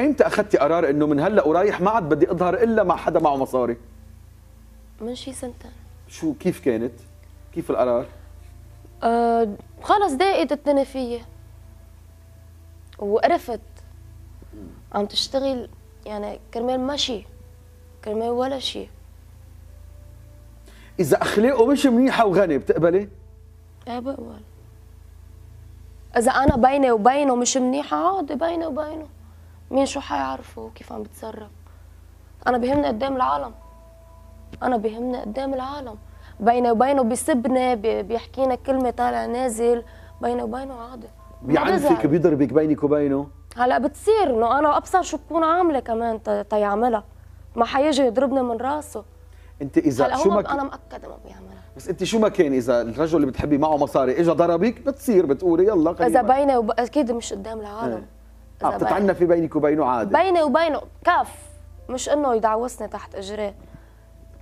ايمتى أخذتي قرار إنه من هلأ ورايح ما عاد بدي أظهر إلا مع حدا معه مصاري. من شي سنتين. شو كيف كانت؟ كيف القرار؟ أه خلص ضاقت الدنيا فيي. وقرفت. عم تشتغل يعني كرمال ماشي كرمال ولا شيء إذا أخلاقه مش منيحة وغني بتقبلي؟ إيه بقبل. إذا أنا بيني وبينه مش منيحة عادي بيني وبينه. مين شو حيعرفه كيف عم بتصرف؟ أنا بهمني قدام العالم. أنا بهمني قدام العالم. بيني وبينه بيسبني بيحكينا كلمة طالع نازل. بيني وبينه عادي. بيعنفك بيضربك بينك وبينه؟ هلأ بتصير إنه أنا أبصر شو بكون عاملة كمان تيعملها. ما حيجي يضربني من راسه. أنت إذا شو ما أنا مأكدة ما بيعملها. بس أنت شو ما كان إذا الرجل اللي بتحبي معه مصاري اجى ضربك بتصير بتقولي يلا إذا بيني وب... أكيد مش قدام العالم. آه بتتعنفي بينك وبينه عادي بيني وبينه. كف مش إنه يدعوسني تحت اجريه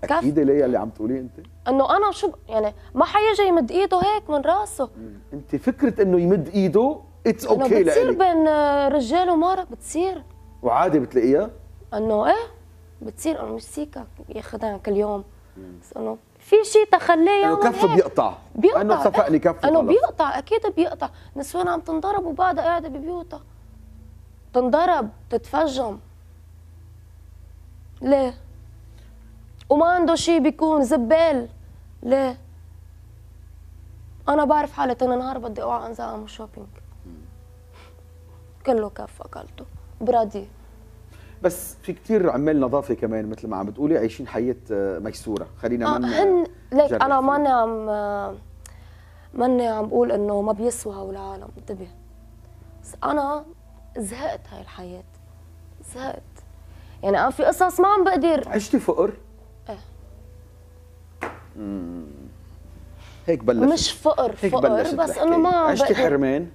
أكيد ليه اللي عم تقوليه أنت. إنه أنا شو يعني ما حيجي يمد إيده هيك من راسه. أنت فكرة إنه يمد إيده it's okay بتصير بين رجال ومرأة بتصير. وعادي بتلاقيها. إنه إيه؟ بتصير إنه مش سيكا ياخذها كل يوم. بس إنه في شيء تخليه إنه كفه بيقطع. بيقطع. إنه صفقني كفه إنه بيقطع أكيد بيقطع. نسوان عم تنضرب وبعدها قاعدة ببيوتها. تنضرب تتفجم. ليه؟ وما عنده شيء بيكون زبال. ليه؟ أنا بعرف حالي تاني نهار بدي أوعى أنزل اعمل شوبينج كله كف أكلته. برادي. بس في كثير عمال نظافة كمان مثل ما عم بتقولي عايشين حياة آه، ميسورة. خلينا آه هن ليك أنا ماني عم ماني عم بقول إنه ما بيسوى هالعالم انتبه. بس أنا زهقت هاي الحياة. زهقت. يعني أنا في قصص ما عم بقدر. عشتي فقر؟ إيه. هيك بلشت. مش فقر هيك فقر بس إنه ما عشتي حرمان؟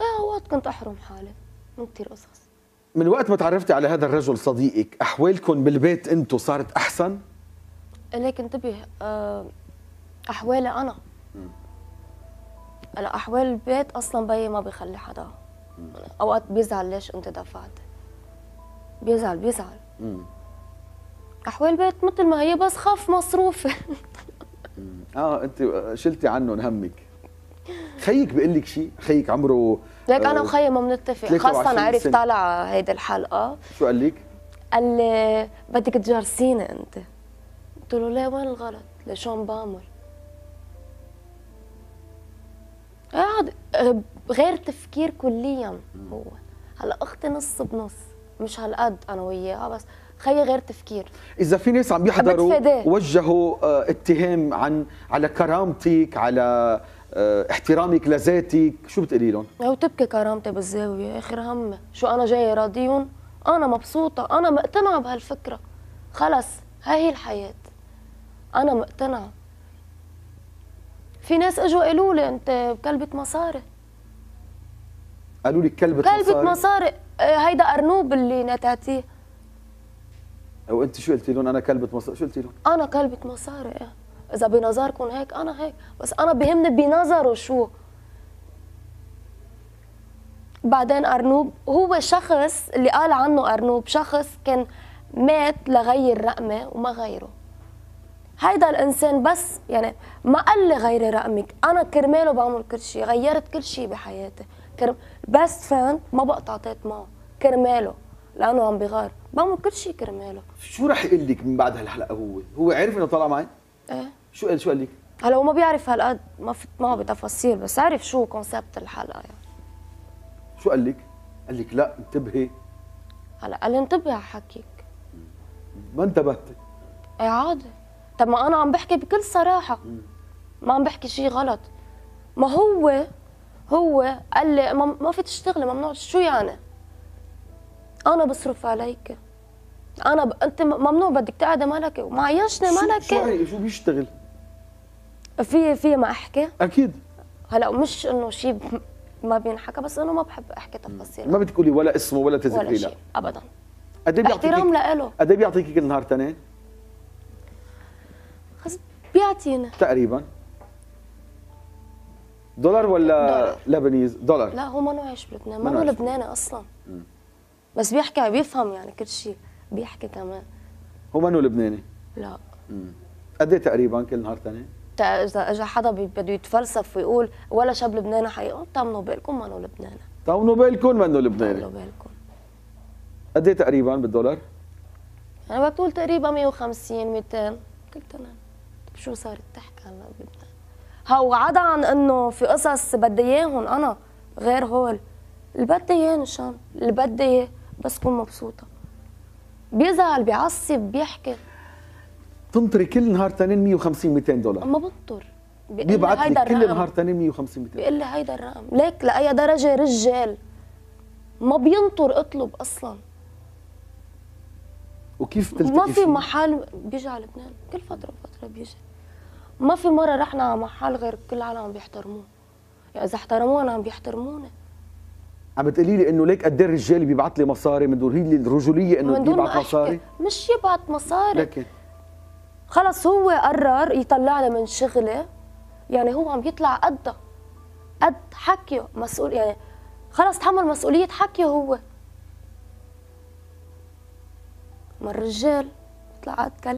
إيه اوقات كنت أحرم حالي. من كثير قصص. من وقت ما تعرفتي على هذا الرجل صديقك احوالكم بالبيت أنتم صارت أحسن؟ ليك انتبه. آه، أحوالي أنا. هلا أحوال البيت أصلا بيي ما بيخلي حدا. أوقات بيزعل ليش أنت دفعت؟ بيزعل بيزعل. أحوال البيت مثل ما هي بس خاف مصروفي آه أنت شلتي عنهم همك. خيك بيقول لك شيء خيك عمره ليك أنا آه، وخيي ما بنتفق. خاصة عرف طالع هيدي الحلقة شو قال لك؟ قال لي بدك تجرسيني أنت. قلت له ليه وين الغلط؟ ليش عم بعمل؟ قاعد غير تفكير كليا هو. هلا أختي نص بنص مش هالقد أنا وياها بس خيي غير تفكير. إذا في ناس عم بيحضروا وجهوا آه، اتهام عن على كرامتك على آه، احترامك لذاتك. شو بتقولي لهم؟ لو تبكي كرامتي بالزاوية اخر همي شو أنا جاية راضيهم؟ أنا مبسوطة. أنا مقتنعة بهالفكرة. خلص هاي هي الحياة. أنا مقتنعة. في ناس إجوا قالوا لي أنت كلبة مصاري. قالوا لك كلبة, مصاري كلبة مصاري. آه، هيدا أرنوب اللي نتعتيه وانت شو قلتي لهم؟ أنا كلبة مصاري. شو قلتي لهم؟ أنا كلبة مصاري إيه إذا بنظركم هيك أنا هيك. بس أنا بهمني بنظره شو. بعدين أرنوب هو شخص اللي قال عنه أرنوب شخص كان مات لغير رقمة وما غيره. هيدا الإنسان بس يعني ما قال لي غيري رقمك أنا كرماله بعمل كل شيء غيرت كل شيء بحياتي. كرم بس فان ما بقى تعطيت معه كرماله لأنه عم بغار بعمل كل شيء كرماله. شو رح يقول لك من بعد هالحلقة هو؟ هو عرف إنه طلع معي؟ إيه. شو قال شو قال لك؟ هلا هو ما بيعرف هالقد ما فت معه بتفاصيل بس عرف شو كونسبت الحلقة يعني. شو قال لك؟ قال لك لا انتبهي. هلا قال لي انتبهي على حكيك. ما انتبهت. إيه عادي. طب ما أنا عم بحكي بكل صراحة. ما عم بحكي شيء غلط. ما هو هو قال لي ما في تشتغلي ممنوع. شو يعني؟ أنا بصرف عليك. أنا ب... أنت ممنوع بدك تقعدي ملكه ومعيشني ملكه شو شو بيشتغل؟ في في ما أحكي؟ أكيد. هلا مش إنه شيء ما بينحكى بس انه ما بحب أحكي تفاصيل. ما بدك تقولي ولا اسمه ولا تذكري ولا شيء ابدا. قد إيه بيعطيكي احترام لإله. قد إيه بيعطيكي كل نهار تنين؟ بيعطينا تقريبا. دولار ولا دولار. لبنيز؟ دولار. لا هو ما عايش بلبنان ما هو لبناني أصلا. بس بيحكي بيفهم يعني كل شيء. بيحكي كمان هو منه لبناني؟ لا. قد إيه تقريبا كل نهار تاني؟ إذا اجى حدا بده يتفلسف ويقول ولا شاب لبناني حقيقة طمنوا بالكم منه لبناني. طمنوا بالكم منه لبناني. طمنوا بالكم قد إيه تقريبا بالدولار؟ أنا بقول تقريبا 150 200 قلت أنا طيب شو صارت؟ تحكي هلا بلبنان. هو عدا عن إنه في قصص بدي اياهم أنا غير هول. اللي بدي إياه نشان اللي بدي إياه بس كون مبسوطة. بيزعل بيعصب بيحكي. تنطري كل نهار تنين 150 200 دولار. ما بنطر. بيبعث لي كل نهار تنين 150 200 بيقول لي هيدا الرقم. ليك لأي درجة رجال. ما بينطر اطلب أصلا. وكيف بتلتقي ما في محل بيجي على لبنان. كل فترة وفترة بيجي. ما في مرة رحنا على محل غير كل العالم عم بيحترموه. يعني إذا احترمونا عم بيحترمونا عم بتقولي لي إنه ليك قد إيه الرجال بيبعث لي مصاري من دون هي الرجولية إنه بيبعث مصاري؟ مش يبعث مصاري. لكن خلص هو قرر يطلعني من شغلي. يعني هو عم يطلع قدها قد حكيه مسؤول يعني خلص تحمل مسؤولية حكيه هو. ما الرجال بيطلع قد